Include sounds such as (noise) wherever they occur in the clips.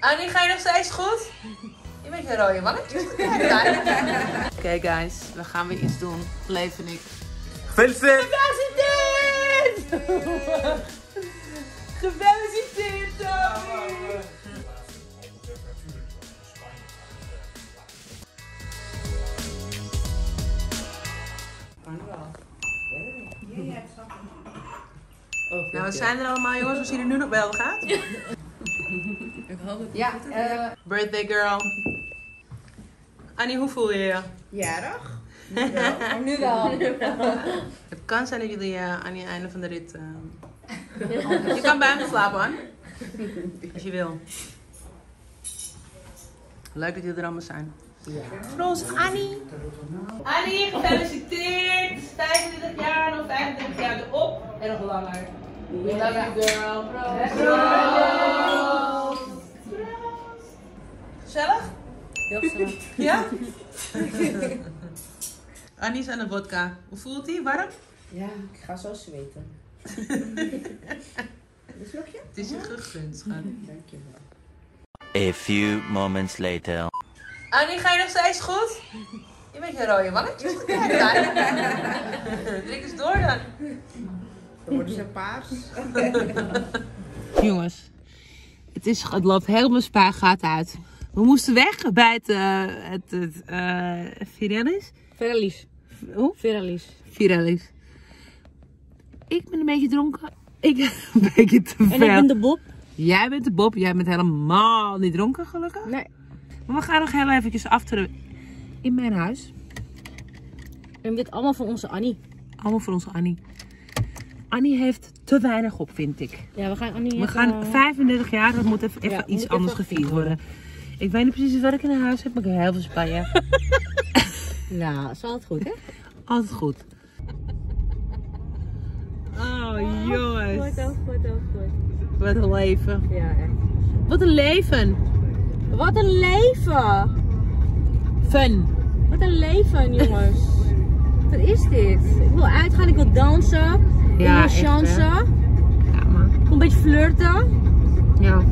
Annie, ga je nog steeds goed? Je bent je rode kijken. Oké guys, we gaan weer iets doen. Leef en ik. Gefeliciteerd! Gefeliciteerd! Gefeliciteerd, Tommy! Nou, we zijn er allemaal jongens. We zien er nu nog wel gaat. Ja, eh Birthday girl. Annie, hoe voel je je? jarig. Nu wel. (laughs) Maar nu wel. Het kan zijn dat jullie eh, aan het einde van de rit... eh, je kan bij me slapen, hoor. Als je wil. Leuk dat jullie er allemaal zijn. Voor ons Annie. Annie, gefeliciteerd. 25 jaar, nog 25 jaar erop. En nog langer. We love you, girl. Gezellig? Heel gezellig. (laughs) Ja? (laughs) Annie is aan de vodka. Hoe voelt ie? Warm? Ja, ik ga zo zweten. (laughs) Een slokje? Het is je gegund, schat. Dankjewel. A few moments later. Annie, ga je nog steeds goed? Je bent je rode kijken. Drink eens door dan. Dan worden ze paars. Jongens, het, is, het loopt helemaal spaargaat uit. We moesten weg bij het, eh het, het eh, Virellis. Veralis. Hoe? Veralis. Virellis. Ik ben een beetje dronken. Ik (laughs) een beetje te veel. En ik ben de Bob. Jij bent de Bob. Jij bent helemaal niet dronken, gelukkig. Nee. Maar we gaan nog heel eventjes afteren in mijn huis. En dit allemaal van onze Annie. Allemaal voor onze Annie. Annie heeft te weinig op, vind ik. Ja, we gaan Annie We gaan 35 jaar, dat moet even, even Ja, iets moet anders even gevierd worden. Ik weet niet precies wat ik in huis heb, maar ik heb heel veel Spanje. (laughs) Nou, is altijd goed, hè? Altijd goed. Oh, jongens. Goed, ook goed, ook goed. Wat een leven. Ja, echt. Wat een leven. Wat een leven! Fun. Wat een leven, jongens. (laughs) Wat is dit? Ik wil uitgaan, ik wil dansen. Ik wil chansen. Ja, man. Ik wil een beetje flirten. Ja.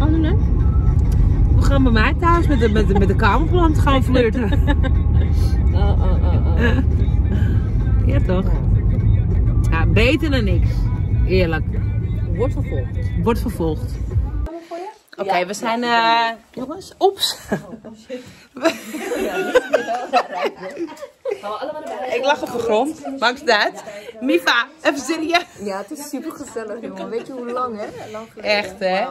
Gaan we doen, hè? We gaan bij mij thuis met de, met de, met de kamerplant gaan flirten. (laughs) Oh, oh, oh, oh. Ja, toch? Ja, beter dan niks. Eerlijk. Wordt vervolgd. Wordt vervolgd. Oké, we zijn... eh jongens, oeps. (laughs) Ik lag op de grond. Maakt het uit. Mifa, even serieus. Ja, het is super gezellig, jongen. Weet je hoe lang, hè? Lang geleden. Echt, hè?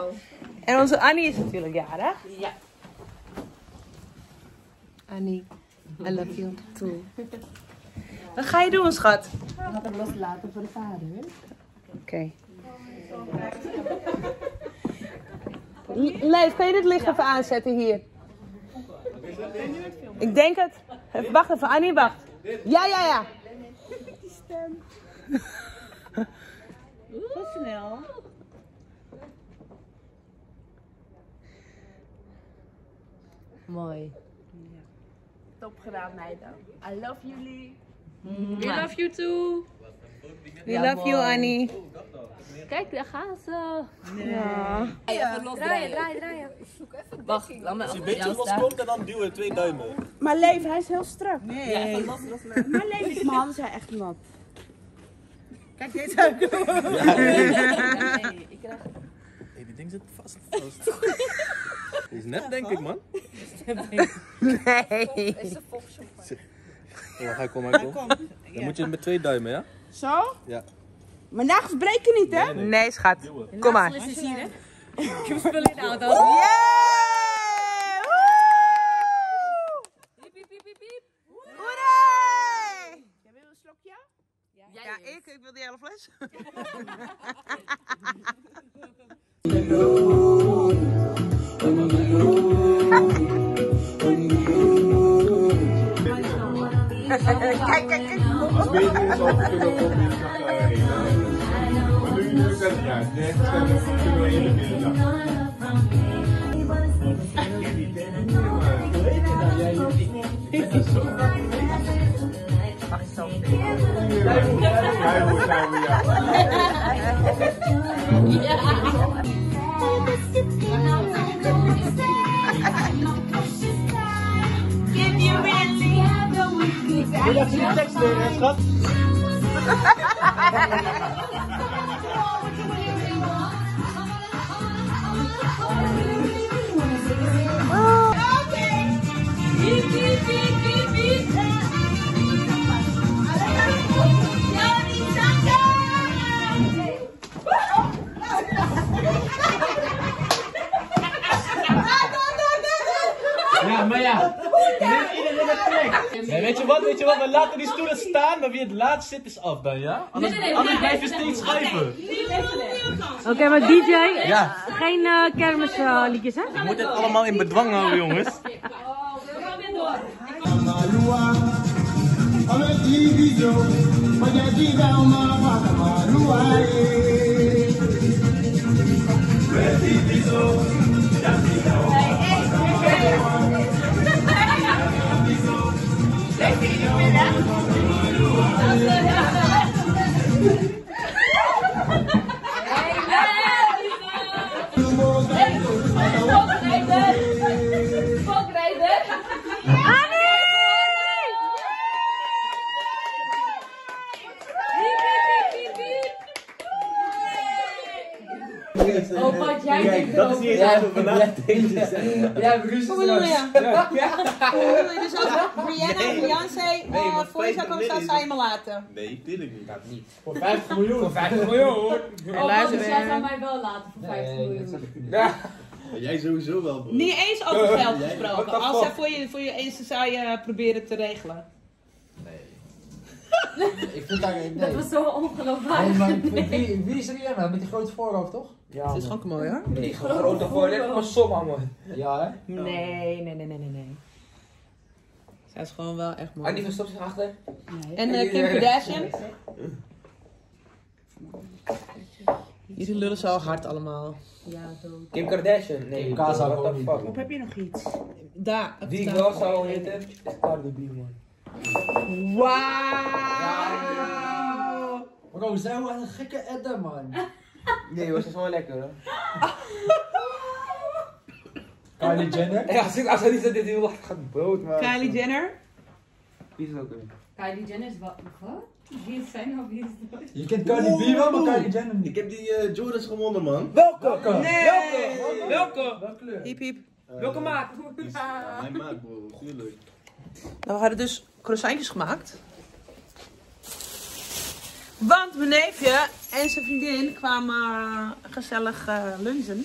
En onze Annie is natuurlijk jarig. Ja. Annie, I love you too. (laughs) Wat ga je doen, schat? Ik had hem loslaten voor de vader. Oké. Leef, kan je dit licht even aanzetten hier? Ik denk het. Even, wacht even, Annie, wacht. Ja, ja, ja. Goed snel. Mooi. Top gedaan, meiden. I love jullie. We love you too. We love you, Annie. Kijk, daar gaan ze. Ja. Draaien, draaien, draaien. Wacht, laat me Als je een beetje loskomt en dan duwen, twee duimen. Maar Leef, hij is heel strak. Nee. Maar Leef, mijn handen zijn echt nat. Kijk, deze ook. Nee, die ding zit vast. vast. (laughs) Die (laughs) is net, denk ik, man. Nee. Ja, ga kom maar, kom. Dan moet je het met twee duimen, ja? Zo? Ja. Mijn nagels breken niet, hè? Nee, schat. Kom maar. Is hier, hè? (laughs) Ik heb spullen in de auto. Yeah! Hoera! Jij wil een slokje? Ja, ik. Ik wil die hele fles. (laughs) Pakisong. Dahil mo na je even Nee, weet je wat, weet je wat? We laten die stoelen staan, maar wie het laatst zit is af dan, ja? Anders, anders blijf je steeds schuiven. Oké, maar DJ, Ja, geen eh kermisliedjes hè? je moet het allemaal in bedwang houden, jongens. Oh, Dat niet Ja, Bruce Hoe bedoel je? (laughs) Hoe bedoel je? Dus als Rihanna en Beyoncé eh, maar voor je zou komen staan, 50 zou je me laten. Nee, tuurlijk niet. Voor 50 (laughs) miljoen. Voor 50 miljoen. Oh, luister dus jij zou mij wel laten voor 50 miljoen. Ja. Jij sowieso wel, bro. Niet eens over (laughs) geld gesproken. Als hij fuck? voor je, voor je eens zou je proberen te regelen. (laughs) Ik vind daar nee. Dat was zo ongelooflijk. Nee, maar wie, wie is Rihanna? Met die grote voorhoofd, toch? Ja, Dat is man. gewoon mooi hoor. Die grote voorlicht van Somma, man. Ja, hè? Nee, nee, nee, nee, nee, nee. Zij is gewoon wel echt En mooi. die verstopt zich achter. En eh, Kim Kardashian? Jullie lullen zo hard allemaal. Ja, dood. Kim Kardashian? Nee, Kim K zou ik what ook the fuck. Of heb je nog iets? Daar. Wie ik wel zou heten, is Cardi B, man. Wauw! Bro, zijn we een gekke Edda, man. (laughs) Nee, was is wel lekker, hoor. (laughs) Kylie Jenner? Ja, als ik als hij niet zo dit heel gaat brood, man. Kylie Jenner? Wie is het ook weer? Kylie Jenner is wat? Wat? Wie is zij nou? Wie is dat? Je kent Kylie B wel, maar Kylie Jenner niet. Ik heb die eh, Jordans gewonnen, man. Welke? Welke? Nee! Welke? Welke? Welke kleur? Hiep hiep. Welke maat? Ja, mijn maat, bro. Tuurlijk. Nou, we hadden dus croissantjes gemaakt. Want mijn neefje en zijn vriendin kwamen gezellig eh, lunchen.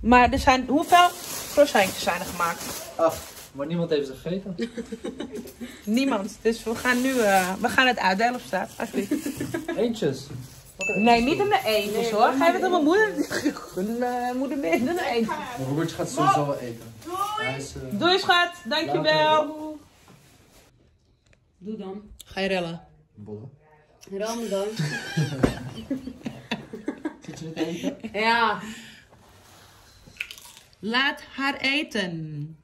Maar er zijn, hoeveel croissantjes zijn er gemaakt? Ach, maar niemand heeft ze gegeten. (laughs) Niemand. Dus we gaan nu eh, we gaan het uitdelen op straat. Alsjeblieft. Eentjes. Nee, niet in de eentjes hoor. Ga je het aan mijn moeder? Mijn eh, moeder mee in de broertje gaat sowieso wel eten. Is, eh, Doei schat, dankjewel. Doe dan. Ga je rellen? bollen. Ramadan. (laughs) Zit je te eten? Ja. Laat haar eten.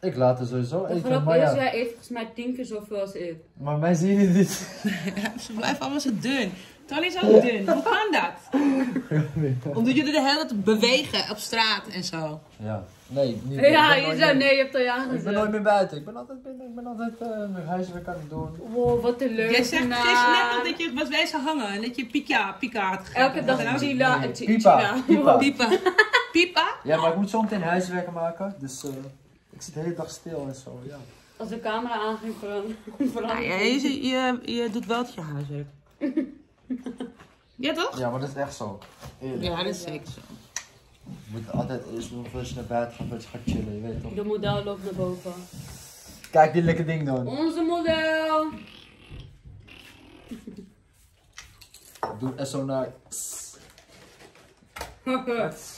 Ik laat er sowieso De eten, maar is, ja. jij eet volgens mij tien keer zoveel als ik. Maar mij zie je niet. (laughs) Ze blijven allemaal zo dun. Tony is ook dun. Hoe kan dat? (laughs) Omdat jullie de hele tijd bewegen op straat en zo. Ja. Nee, niet. Ja, je meer- nee, je hebt al ja Ik ben nooit meer buiten. Ik ben altijd binnen. Ik ben altijd eh mijn huiswerk aan het doen. Wow, wat een leuk. Jij zegt gisteren net nog dat je was wezen hangen en dat je pika, pika had gegeten. Elke dag en Pipa. Pipa. Pipa. (laughs) Pipa? Ja, maar ik moet zo meteen huiswerken maken. Dus eh, ik zit de hele dag stil en zo. Ja. Als de camera aanging (laughs) veranderen. Ja, je, je, je doet wel het je huiswerk. (laughs) Ja toch? ja, maar dat is echt zo. Eerlijk. Ja, dat is zeker zo. Je moet altijd eerst doen voordat je naar buiten gaat, voordat je gaat chillen, je weet toch. De model loopt naar boven. Kijk dit lekker ding dan. Onze model. Doe zo naar. (laughs)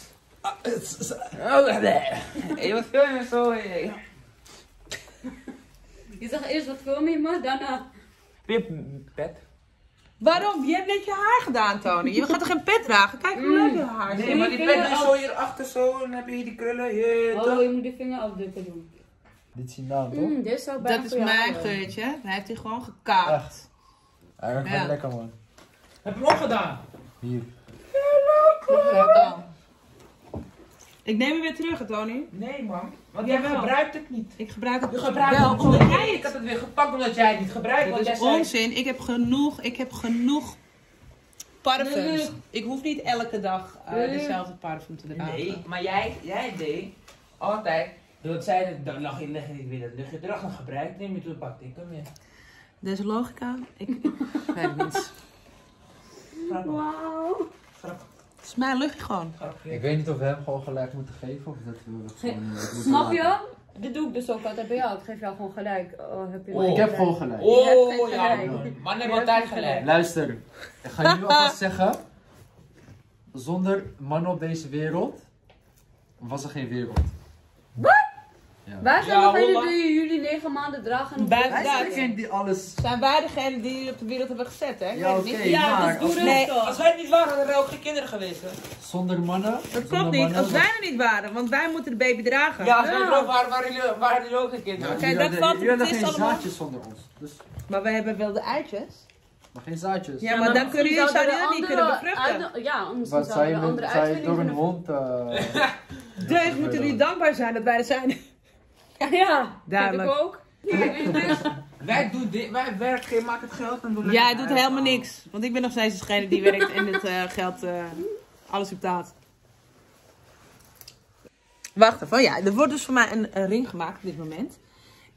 Hé, wat film je zo, hé? Je zegt eerst wat film je maar, daarna. Pip, pet. Waarom? Je hebt net je haar gedaan, Tony. Je gaat toch geen pet dragen? Kijk hoe leuk je haar Nee, zit. maar die pet is zo hierachter zo, en dan heb je hier die krullen, je Oh, toch? je moet die vingerafdrukken doen. Dit is je naam toch? Mm, dit zou bijna Dat is mijn geurtje. Hij heeft hij gewoon gekaapt. Echt? Eigenlijk Ja. wel lekker man. Heb je hem opgedaan? Hier. Al. Ik neem hem weer terug, Tony. Nee, man. Want jij gebruikt het niet. Ik gebruik het Je gebruikt wel het omdat niet. jij Ik had het weer gepakt omdat jij het niet gebruikt. Dat want is jij zei- onzin. Ik heb genoeg, ik heb genoeg parfums. Nee. Ik hoef niet elke dag eh, Nee. dezelfde parfum te dragen. Nee, maar jij, jij deed altijd. Dat zei dan lag je niet weer dat luchtje eraf, dan gebruik neem je toen pakte ik hem weer. Deze logica, ik, ik weet het niet. (laughs) Grappig. Wauw. Grappig. Het is mijn luchtje gewoon. Ik weet niet of we hem gewoon gelijk moeten geven of dat we het gewoon... eh, Snap laten. je? Dit doe ik dus ook altijd bij jou. Ik geef jou gewoon gelijk. Oh, heb je Oh, ik heb gewoon gelijk. Je hebt Oh ja, man heeft altijd gelijk. Luister, ik ga nu alvast (laughs) zeggen. Zonder mannen op deze wereld was er geen wereld. Wij zijn Ja, degene die jullie negen maanden dragen. en de- Wij zijn degene die alles... Zijn wij degene die jullie op de wereld hebben gezet, hè? Ja, oké, niet. Ja, maar doe als-. Als wij het niet waren, hadden er ook geen kinderen geweest. Hè? zonder mannen... Dat zonder klopt niet. mannen Als wij er niet waren, want wij moeten de baby dragen. Ja, als wij er ook waren, waren jullie, waren jullie ook geen kinderen. Oké, Jullie dat valt- Jullie geen zaadjes zonder ons. Dus, Maar wij hebben wel de eitjes. maar geen zaadjes. Ja, maar dan kunnen jullie, zouden jullie dat niet kunnen bevruchten. uit- Ja, anders Wat zouden je, andere zou je door een hond... eh (laughs) Dus moeten jullie dankbaar zijn dat wij er zijn. (laughs) Ja, Duidelijk. ik ook. (laughs) Wij doen dit, wij werken, maken het geld en doen lekker Jij doet helemaal niks. Want ik ben nog steeds degene die werkt en het eh, geld eh, alles betaalt. Wacht even. Oh ja, er wordt dus voor mij een, een ring gemaakt op dit moment.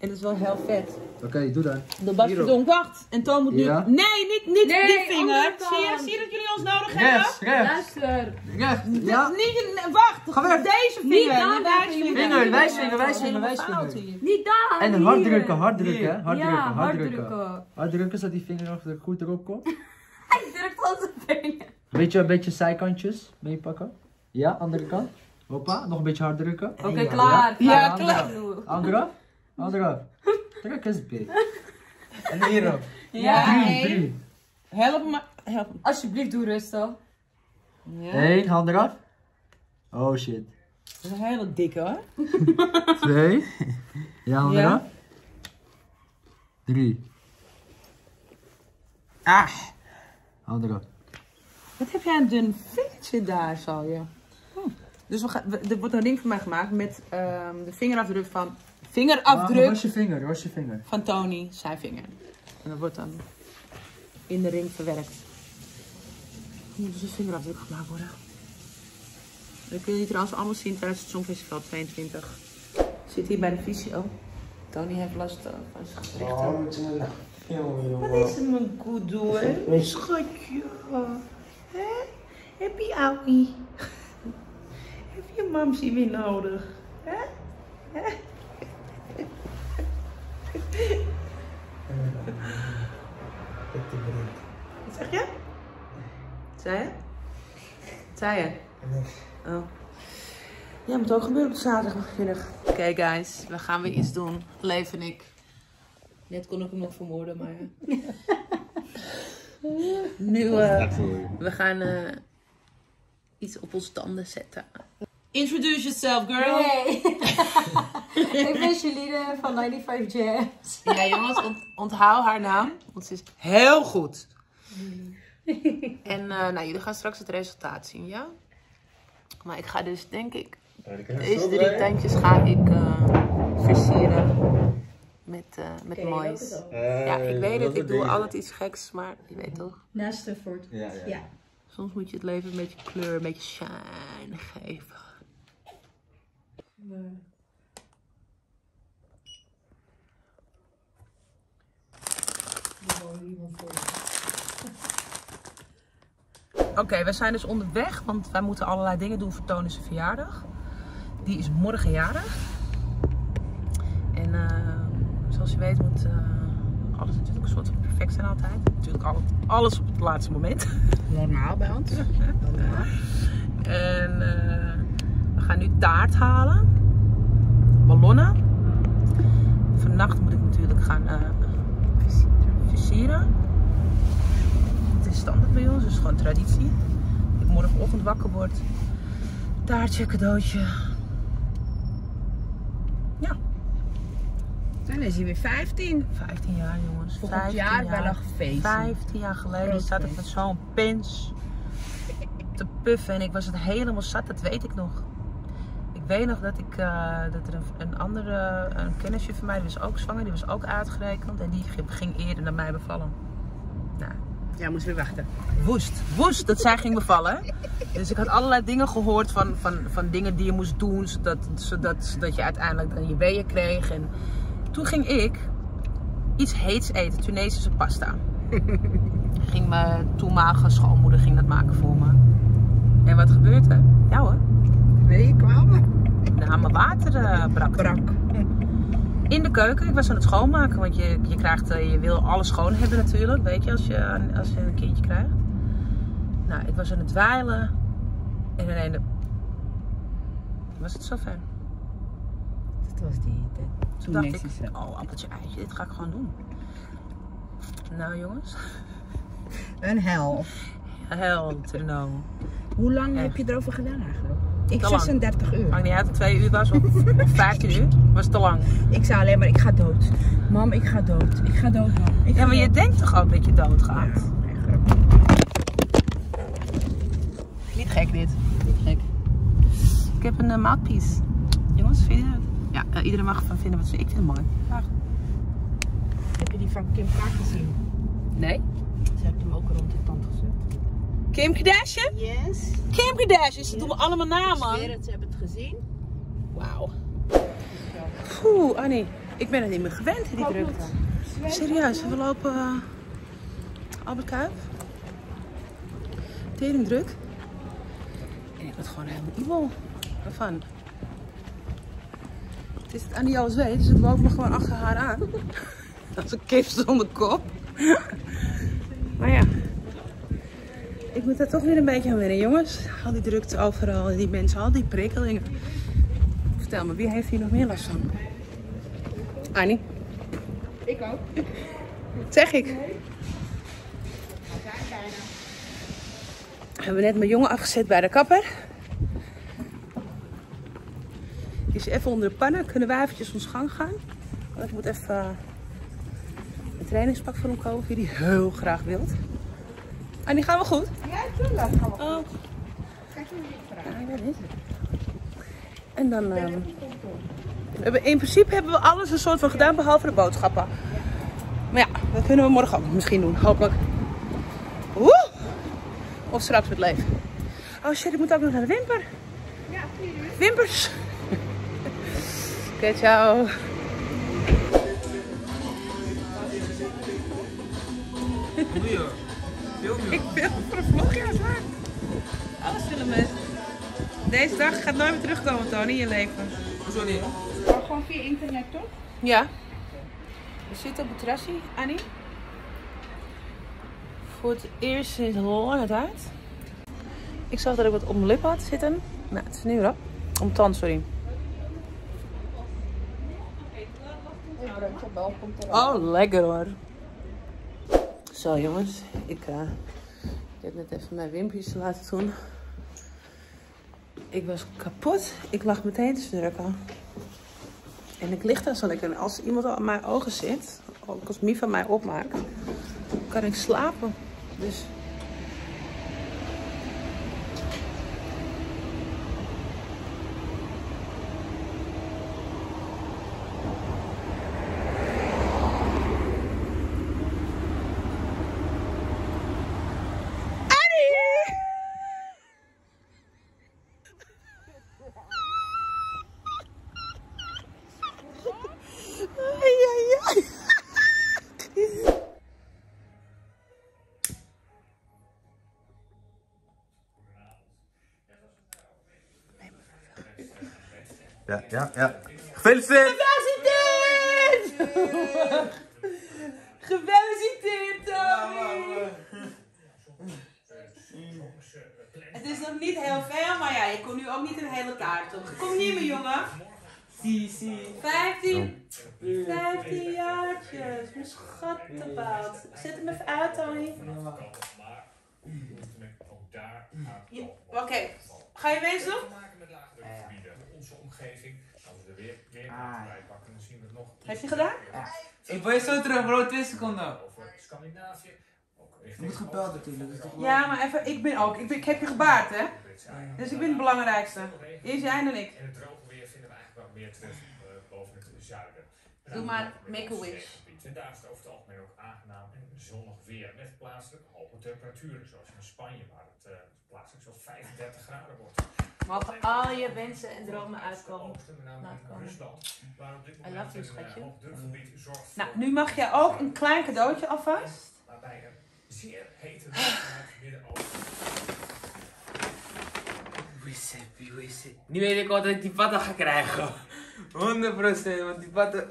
En dat is wel heel vet. Oké, doe dat. De Bas Hierop. Verdonk, wacht. En Toon moet nu... Ja? Nee, niet, niet Nee, die vinger. Zie je, zie je dat jullie ons nodig hebben? Rechts, rechts, Luister. rechts. Ja. Ja. Niet, nee, wacht. Ga weg. Deze Niet vinger. daar, de daar, wijsvinger. Vinger, wijsvinger, Ja, wijsvinger, wijsvinger. Niet daar. En hard drukken, hard drukken, hard ja, drukken, hard hard drukken. drukken. Hard drukken zodat die vinger nog goed erop komt. (laughs) Hij drukt al zijn vinger. Beetje, een beetje zijkantjes meepakken. Ja, andere kant. Hoppa, nog een beetje hard drukken. Oké, klaar. Ja, Klaar. klaar. Genoeg. Andere af, andere af. Druk eens big. (laughs) En hierop. Ja, Drie, drie. Help me. Help me. Alsjeblieft, doe rustig. Ja. Eén, hand eraf. Oh shit. Dat is een hele dikke hoor. (laughs) Twee. Ja, hand Ja. eraf. Drie. Ah. Hand eraf. Wat heb jij een dun vingertje daar, zal je? Hm. Dus we gaan, we- er wordt een ring voor mij gemaakt met ehm, de vingerafdruk van... Vingerafdruk Was je vinger, was je vinger. van Tony, zijn vinger. En dat wordt dan in de ring verwerkt. Er moet dus een vingerafdruk gemaakt worden. Dat kun je trouwens allemaal zien tijdens het Songfestival 22. Zit hier bij de visio. Tony heeft last van zijn nou filmen, Wat is het mijn goed doen? Mijn schatje. Hè? Heb je ouwie? (laughs) Heb je mamsie weer nodig? Hè? Hè? Wat zeg je? Wat zei je? Wat zei je? Oh. Ja, moet ook gebeuren op zaterdagmiddag. Oké guys, we gaan weer iets doen. Leef en ik. Net kon ik hem nog vermoorden, maar ja. nu, eh, we gaan eh, iets op ons tanden zetten. Introduce yourself, girl. Hey. (laughs) ik ben Jeline van 95 Jams. Ja, jongens, ont- onthoud haar naam, want ze is heel goed. En eh, nou, jullie gaan straks het resultaat zien, ja? Maar ik ga dus, denk ik, deze drie tandjes ga ik eh, versieren met, eh met moois. Ja, ik weet het, ik doe altijd iets geks, maar je weet toch? Nasterford. Ja, Ja. Soms moet je het leven een beetje kleur, een beetje shine geven. (laughs) Oké, we zijn dus onderweg, want wij moeten allerlei dingen doen voor Tony's verjaardag. Die is morgen jarig. En eh, zoals je weet moet eh, alles natuurlijk een soort van perfect zijn altijd. Natuurlijk al- alles op het laatste moment. Normaal bij ons. (laughs) En eh, we gaan nu taart halen. Ballonnen. Vannacht moet ik natuurlijk gaan versieren. Het is standaard bij ons, dus gewoon traditie. Ik morgenochtend wakker word. Taartje, cadeautje. Ja, Toen is hij weer 15. 15 jaar jongens. Volgend 15 jaar wel een feest. 15 jaar geleden Groot zat ik met zo'n pins te puffen en ik was het helemaal zat, dat weet ik nog. Ik weet nog dat, ik, eh, dat er een, een andere een kennisje van mij, die was ook zwanger, die was ook uitgerekend. En die ging- ging eerder dan mij bevallen. Nou, Ja, moest weer wachten. woest, woest dat zij ging bevallen. Dus ik had allerlei dingen gehoord van, van, van dingen die je moest doen, zodat, zodat, zodat je uiteindelijk dan je weeën kreeg. En toen ging ik iets heets eten, Tunesische pasta. (laughs) ging mijn toenmalige schoonmoeder ging dat maken voor me. En wat gebeurt er? Ja hoor, Nee, je kwamen. nou, mijn water eh, brak. Brak. In de keuken, ik was aan het schoonmaken, want je, je, krijgt, eh, je wil alles schoon hebben natuurlijk, weet je, als je, als je een kindje krijgt. Nou, ik was aan het dweilen en ineens was het zover. Dat was die. De Toen dacht ik, Tunesische. oh appeltje eitje, dit ga ik gewoon doen. Nou jongens, Een hel. hell to know. Hoe lang Echt. heb je erover gedaan eigenlijk? Ik Te lang. 36 uur. Maakt niet uit of het twee uur was of, (laughs) of 15 uur, was te lang. Ik zei alleen maar, ik ga dood. Mam, ik ga dood. Ik ga dood, mam. Ik Ja, maar je dood. denkt toch ook dat je doodgaat? Ja, nee, grapje. Niet gek dit. Niet gek. Ik heb een uh, mouthpiece. Jongens, vind je het? Ja, eh, iedereen mag ervan vinden wat ze... Ik vind het mooi. Graag. Heb je die van Kim K gezien? Nee. Ze heeft hem ook rond de tand gezet. Kim Kardashian? Yes. Kim Kardashian, ze doen me allemaal namen. Weer het, ze hebben het gezien. Wauw. Oeh, Annie. Ik ben er niet meer gewend, die drukte. Serieus, we lopen uh, Albert Kuip. Tering druk. En ik word gewoon helemaal evil ervan. Het is het Annie alles weet, dus ik loop me gewoon achter haar aan. (laughs) Als een kip zonder kop. (laughs) maar ja. Ik moet daar toch weer een beetje aan wennen, jongens. Al die drukte overal, die mensen, al die prikkelingen. Vertel me, wie heeft hier nog meer last van? Annie? Ik ook. Zeg ik. We hebben net mijn jongen afgezet bij de kapper. Die is even onder de pannen. Kunnen wij eventjes ons gang gaan? Want ik moet even eh, een trainingspak voor hem kopen. Hij die heel graag wilt. En die gaan we goed? Oh. En dan... we hebben, in principe hebben we alles een soort van gedaan behalve de boodschappen. Maar ja, dat kunnen we morgen ook misschien doen, hopelijk. Woe! Of straks met leven. Oh shit, ik moet ook nog naar de wimper. Ja. Wimpers! (laughs) Oké, ciao. Een vlog, ja, is waar. Alles filmen. Deze dag gaat nooit meer terugkomen, Tony, in je leven. Hoezo niet? Maar gewoon via internet, toch? Ja. We zitten op het terrasje, Annie. Voor het eerst sinds lange tijd. Ik zag dat ik wat op mijn lip had zitten. Nou, het is nu op. Om tand, sorry. Oh, lekker hoor. Zo jongens, ik, eh, ik heb net even mijn wimpjes laten doen. Ik was kapot. Ik lag meteen te snurken. En ik lig daar zo lekker. En als iemand aan mijn ogen zit, ook als Mifa mij opmaakt, kan ik slapen. Dus. Ja, ja, ja. Gefeliciteerd! Gefeliciteerd! Gefeliciteerd, Tony! Het is nog niet heel veel, maar ja, je kon nu ook niet een hele taart op. Kom hier, mijn jongen. Zie, zie. 15. 15 jaartjes. Mijn schattenpaald. Zet hem even uit, Tony. Ja, Oké. Ga je mee doen? Onze omgeving, als we er weer meer Ah. bij pakken, dan zien we het nog Heeft hij gedaan? Ik ben je zo terug, bro. 2 seconden. over Scandinavië. Je moet gebeld natuurlijk. Ja, maar even, ik ben ook. Ik, ben- ik heb je gebaard, hè? Dus ik ben het belangrijkste. Eerst jij en dan ik. En het droge weer vinden we eigenlijk wel meer terug eh, boven het zuiden. En Doe maar make a wish. En daar is het over het algemeen ook aangenaam en zonnig weer. Met plaatselijk hoge temperaturen, zoals in Spanje, waar het eh, plaatselijk zo'n 35 graden wordt. Mogen al je wensen en dromen uitkomen. Rusland, waar op dit moment een schatje. zorgt voor Nou, nu mag jij ook een klein cadeautje alvast. waarbij er zeer hete vanuit het Midden-Oosten Hoe is het? Hoe is het? Nu weet ik al dat ik die patta ga krijgen. 100% want die patta...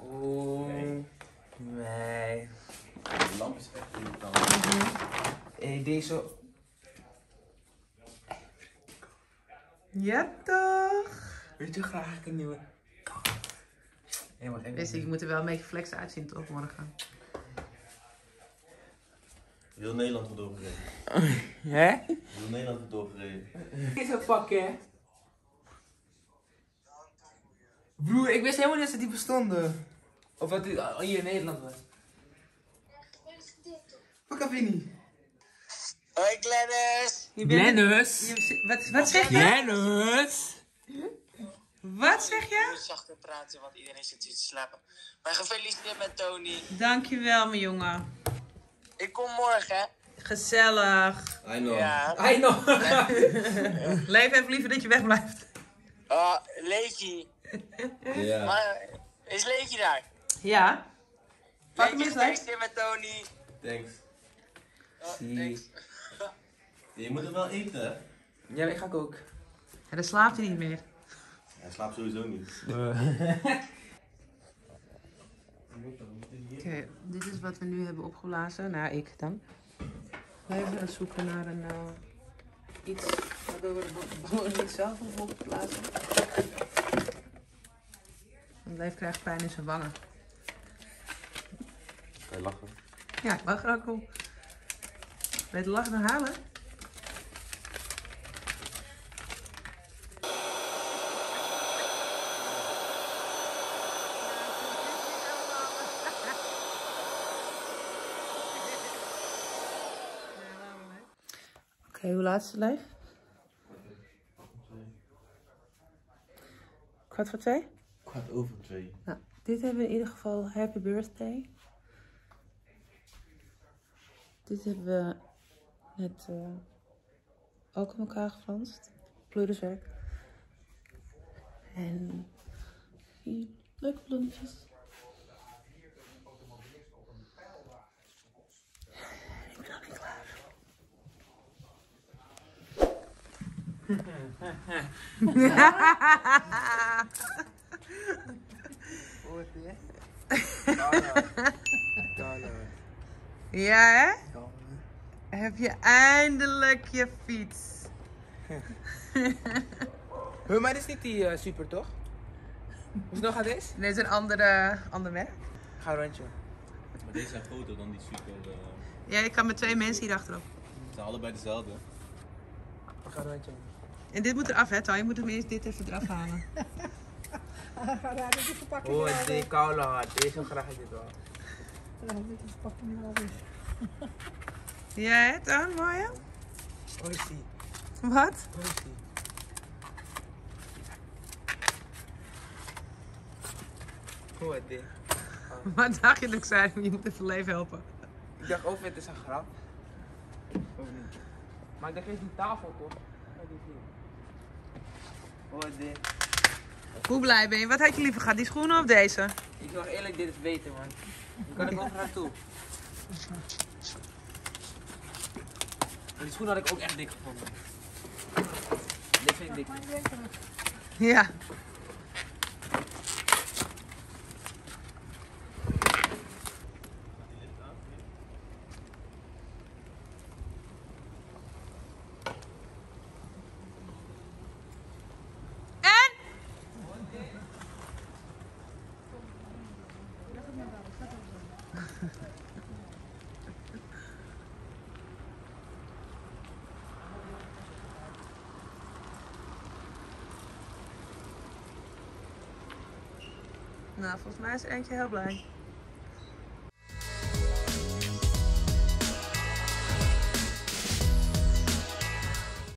Oeh. Nee. De lamp is echt irritant. Hey, deze... Ja, toch? Weet je graag ik een nieuwe... Helemaal geen Wist je, je moet er wel een beetje flex uitzien, toch, morgen? Heel Nederland wordt doorgereden. (laughs) Hè? Heel Nederland wordt doorgereden. is een pakken. Broer, ik wist helemaal niet dat ze die bestonden. Of dat die al hier in Nederland was. Pak even niet. Hoi Glennis! Glennis. Wat, wat zeg je? Glennis. Wat zeg Ik je? moet zachter praten, want iedereen zit hier te slapen. Maar gefeliciteerd met Tony. Dankjewel, mijn jongen. Ik kom morgen. Gezellig. I know. Ja. I know. (laughs) Leef even liever dat je wegblijft. Oh, Leefje. Ja. Maar is Leefje daar? Ja. Pak hem eens, gefeliciteerd met Tony. Thanks. Oh, thanks. Je moet er wel eten, hè? Ja, ik ga ook. Ja, dan slaapt hij niet meer. Hij slaapt sowieso niet. (laughs) Oké, dit is wat we nu hebben opgeblazen. Nou, ik dan. Wij zijn aan het zoeken naar een eh, iets waardoor we de ballon (laughs) niet zelf hoeven op te blazen. Want Leef krijgt pijn in zijn wangen. Kan je lachen? Ja, ik mag er ook om. Weet je lachen dan halen? Oké, hoe laat is het Leef? Kwart voor twee? Kwart over twee. Nou, dit hebben we in ieder geval Happy Birthday. Dit hebben we net eh, ook in elkaar geflanst. Pleuriswerk. En hier, leuke bloemetjes. Ik ben nog niet klaar. Hoort je? (laughs) Ja, hè? Heb je eindelijk je fiets? (laughs) Huh, maar dit is niet die eh, super, toch? Hoe snel gaat deze? Nee, dit is een andere, ander merk. Ga een rondje. Maar deze zijn groter dan die super. eh, Ja, ik kan met twee mensen hier achterop. Ze zijn allebei dezelfde. Een rondje. En dit moet eraf, hè, Toon? Je moet hem eerst dit even eraf halen. Oh, die koude hard. Deze graag ik dit wel. Ja, hè, Toon? Mooi, hè? Hoe is die? Wat? Hoe is die? Hoe is dit? Wat dacht je dat ik zei? Je moet even leven helpen. Ik dacht, of het is een grap. Of niet? Maar ik dacht, eerst die tafel toch? Hoe is dit? Hoe blij ben je? Wat had je liever gehad? Die schoenen of deze? Ik wil eerlijk dit is beter, man. Dan kan ik overal toe. Maar die schoen had ik ook echt dik gevonden. Dit vind ik dik. Ja. En? Nou, volgens mij is eentje heel blij.